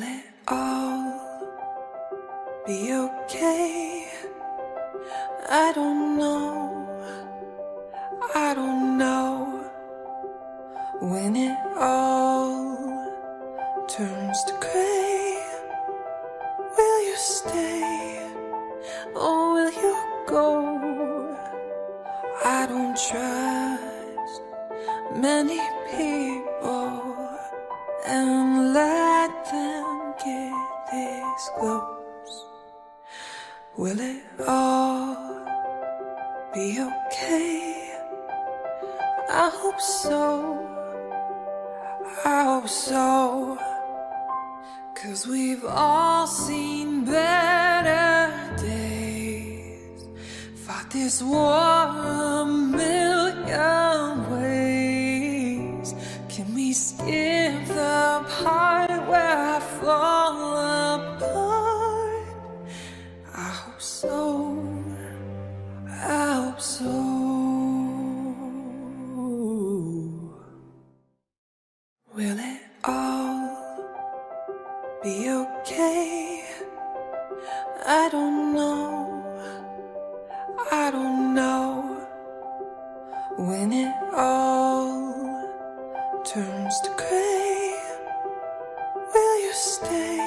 Will it all be okay? I don't know. I don't know when it all turns to gray. Will you stay or will you go? I don't trust many people and let them get this close. Will it all be okay? I hope so. I hope so. Cause we've all seen better days. Fought this war the part where I fall apart? I hope so. I hope so. Will it all be okay? I don't know. I don't know when it all turns to gray. Will you stay